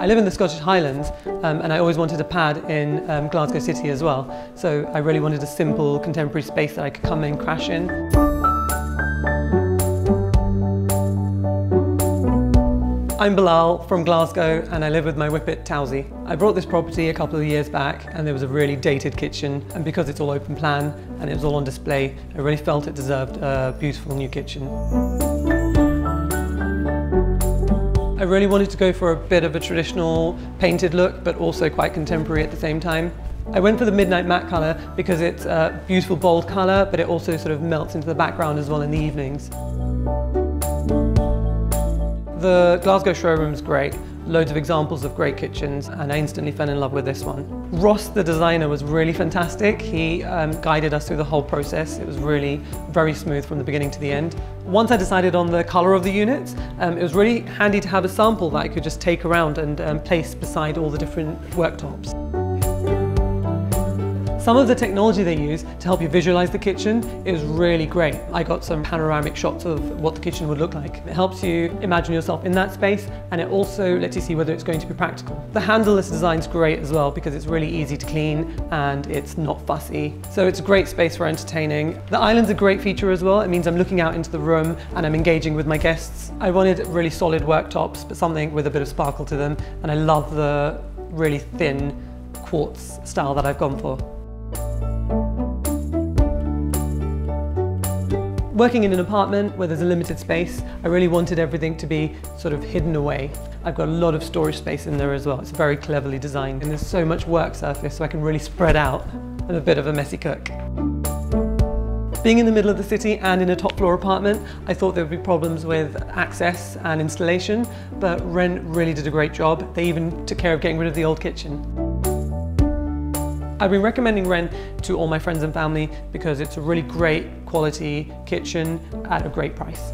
I live in the Scottish Highlands um, and I always wanted a pad in um, Glasgow City as well. So I really wanted a simple contemporary space that I could come and crash in. I'm Ballal from Glasgow and I live with my whippet Towsy. I brought this property a couple of years back and there was a really dated kitchen and because it's all open plan and it was all on display, I really felt it deserved a beautiful new kitchen. I really wanted to go for a bit of a traditional painted look, but also quite contemporary at the same time. I went for the midnight matte colour because it's a beautiful bold colour, but it also sort of melts into the background as well in the evenings. The Glasgow showroom's great loads of examples of great kitchens and I instantly fell in love with this one. Ross, the designer, was really fantastic. He um, guided us through the whole process. It was really very smooth from the beginning to the end. Once I decided on the colour of the units, um, it was really handy to have a sample that I could just take around and um, place beside all the different worktops. Some of the technology they use to help you visualize the kitchen is really great. I got some panoramic shots of what the kitchen would look like. It helps you imagine yourself in that space and it also lets you see whether it's going to be practical. The handleless design is great as well because it's really easy to clean and it's not fussy. So it's a great space for entertaining. The island's a great feature as well. It means I'm looking out into the room and I'm engaging with my guests. I wanted really solid worktops but something with a bit of sparkle to them and I love the really thin quartz style that I've gone for. Working in an apartment where there's a limited space, I really wanted everything to be sort of hidden away. I've got a lot of storage space in there as well. It's very cleverly designed and there's so much work surface so I can really spread out. I'm a bit of a messy cook. Being in the middle of the city and in a top floor apartment, I thought there would be problems with access and installation, but Wren really did a great job. They even took care of getting rid of the old kitchen. I've been recommending Wren to all my friends and family because it's a really great quality kitchen at a great price.